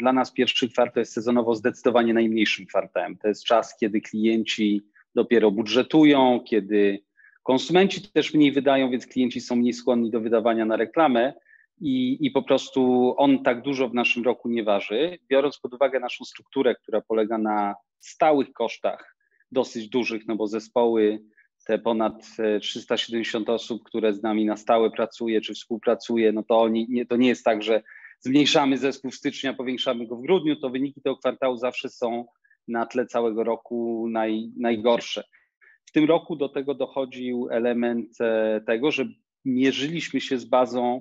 Dla nas pierwszy kwartał jest sezonowo zdecydowanie najmniejszym kwartałem. To jest czas, kiedy klienci dopiero budżetują, kiedy konsumenci też mniej wydają, więc klienci są mniej skłonni do wydawania na reklamę i, i po prostu on tak dużo w naszym roku nie waży. Biorąc pod uwagę naszą strukturę, która polega na stałych kosztach dosyć dużych, no bo zespoły te ponad 370 e, osób, które z nami na stałe pracuje czy współpracuje, no to oni, nie, to nie jest tak, że zmniejszamy zespół w styczniu, powiększamy go w grudniu, to wyniki tego kwartału zawsze są na tle całego roku naj, najgorsze. W tym roku do tego dochodził element e, tego, że mierzyliśmy się z bazą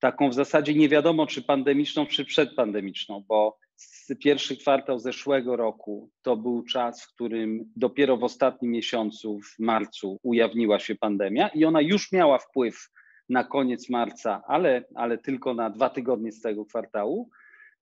taką w zasadzie nie wiadomo, czy pandemiczną, czy przedpandemiczną, bo pierwszy kwartał zeszłego roku to był czas, w którym dopiero w ostatnim miesiącu, w marcu, ujawniła się pandemia i ona już miała wpływ na koniec marca, ale, ale tylko na dwa tygodnie z tego kwartału.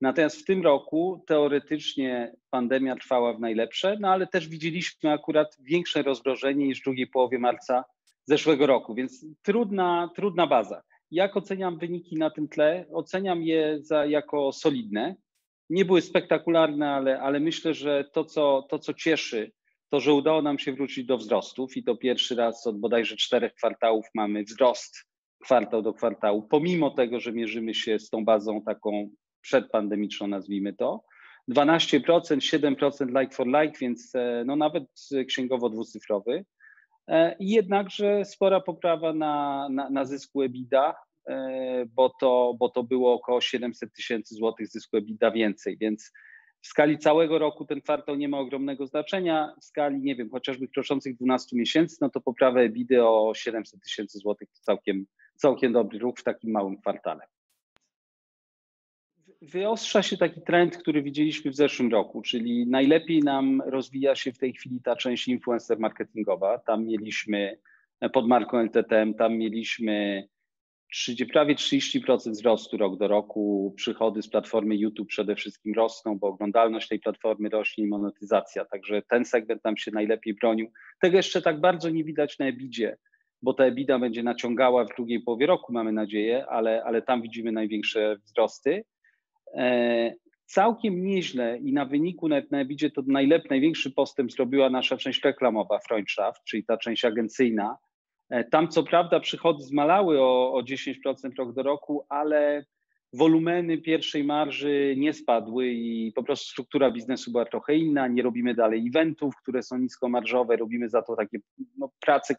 Natomiast w tym roku teoretycznie pandemia trwała w najlepsze, no ale też widzieliśmy akurat większe rozmrożenie niż w drugiej połowie marca zeszłego roku, więc trudna, trudna baza. Jak oceniam wyniki na tym tle? Oceniam je za, jako solidne. Nie były spektakularne, ale, ale myślę, że to co, to, co cieszy, to, że udało nam się wrócić do wzrostów i to pierwszy raz od bodajże czterech kwartałów mamy wzrost kwartał do kwartału, pomimo tego, że mierzymy się z tą bazą taką przedpandemiczną, nazwijmy to. 12%, 7% like for like, więc e, no nawet księgowo dwucyfrowy. E, jednakże spora poprawa na, na, na zysku EBITDA, e, bo to, bo to było około 700 tysięcy złotych zysku EBITDA więcej, więc w skali całego roku ten kwartał nie ma ogromnego znaczenia. W skali, nie wiem, chociażby kroczących 12 miesięcy, no to poprawę EBITDA o 700 tysięcy złotych to całkiem, całkiem dobry ruch w takim małym kwartale. Wyostrza się taki trend, który widzieliśmy w zeszłym roku, czyli najlepiej nam rozwija się w tej chwili ta część influencer marketingowa. Tam mieliśmy pod marką LTTM, tam mieliśmy 30, prawie 30% wzrostu rok do roku. Przychody z platformy YouTube przede wszystkim rosną, bo oglądalność tej platformy rośnie i monetyzacja. Także ten segment nam się najlepiej bronił. Tego jeszcze tak bardzo nie widać na EBIDzie, bo ta EBITDA będzie naciągała w drugiej połowie roku, mamy nadzieję, ale, ale tam widzimy największe wzrosty. E, całkiem nieźle i na wyniku nawet na EBIDzie to najlepszy, największy postęp zrobiła nasza część reklamowa, Freundschaft, czyli ta część agencyjna. E, tam co prawda przychody zmalały o, o 10% rok do roku, ale wolumeny pierwszej marży nie spadły i po prostu struktura biznesu była trochę inna. Nie robimy dalej eventów, które są niskomarżowe, robimy za to takie no, pracę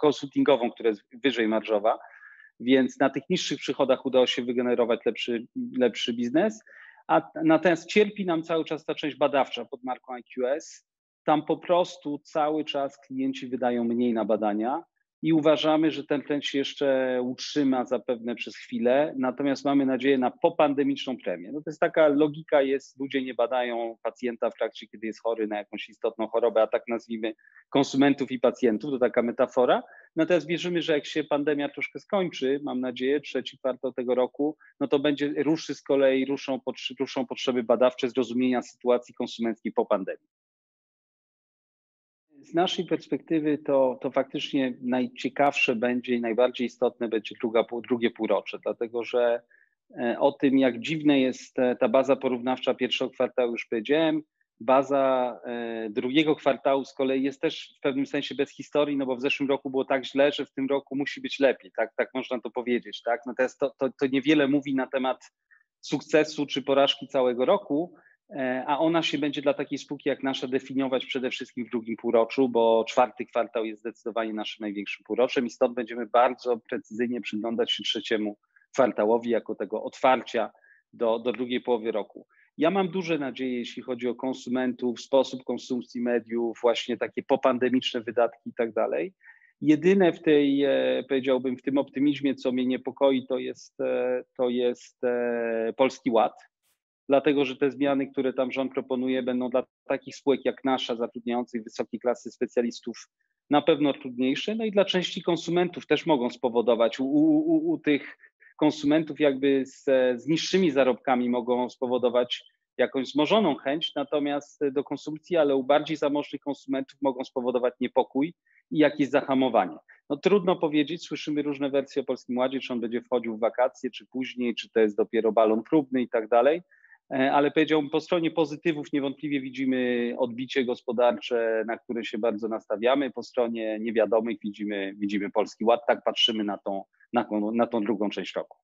konsultingową, która jest wyżej marżowa więc na tych niższych przychodach udało się wygenerować lepszy, lepszy biznes. A natomiast cierpi nam cały czas ta część badawcza pod marką IQS. Tam po prostu cały czas klienci wydają mniej na badania i uważamy, że ten trend się jeszcze utrzyma zapewne przez chwilę, natomiast mamy nadzieję na popandemiczną premię. No to jest taka logika jest, ludzie nie badają pacjenta w trakcie, kiedy jest chory na jakąś istotną chorobę, a tak nazwijmy konsumentów i pacjentów, to taka metafora. Natomiast wierzymy, że jak się pandemia troszkę skończy, mam nadzieję, trzeci kwartał tego roku, no to będzie, ruszy z kolei, ruszą, ruszą potrzeby badawcze zrozumienia sytuacji konsumenckiej po pandemii z naszej perspektywy to, to faktycznie najciekawsze będzie i najbardziej istotne będzie druga, drugie półrocze, dlatego że e, o tym, jak dziwna jest e, ta baza porównawcza pierwszego kwartału, już powiedziałem. Baza e, drugiego kwartału z kolei jest też w pewnym sensie bez historii, no bo w zeszłym roku było tak źle, że w tym roku musi być lepiej, tak, tak można to powiedzieć. Tak? Natomiast to, to, to niewiele mówi na temat sukcesu czy porażki całego roku, a ona się będzie dla takiej spółki jak nasza definiować przede wszystkim w drugim półroczu, bo czwarty kwartał jest zdecydowanie naszym największym półroczem i stąd będziemy bardzo precyzyjnie przyglądać się trzeciemu kwartałowi jako tego otwarcia do, do drugiej połowy roku. Ja mam duże nadzieje, jeśli chodzi o konsumentów, sposób konsumpcji mediów, właśnie takie popandemiczne wydatki i tak dalej. Jedyne w tej, e, powiedziałbym, w tym optymizmie, co mnie niepokoi, to jest, e, to jest Polski Ład dlatego że te zmiany, które tam rząd proponuje, będą dla takich spółek jak nasza, zatrudniających wysokiej klasy specjalistów, na pewno trudniejsze. No i dla części konsumentów też mogą spowodować, u, u, u tych konsumentów jakby z, z niższymi zarobkami mogą spowodować jakąś wzmożoną chęć natomiast do konsumpcji, ale u bardziej zamożnych konsumentów mogą spowodować niepokój i jakieś zahamowanie. No trudno powiedzieć, słyszymy różne wersje o Polskim Ładzie, czy on będzie wchodził w wakacje, czy później, czy to jest dopiero balon próbny i tak dalej, ale powiedziałbym po stronie pozytywów niewątpliwie widzimy odbicie gospodarcze, na które się bardzo nastawiamy, po stronie niewiadomych widzimy, widzimy Polski Ład, tak patrzymy na tą, na, na tą drugą część roku.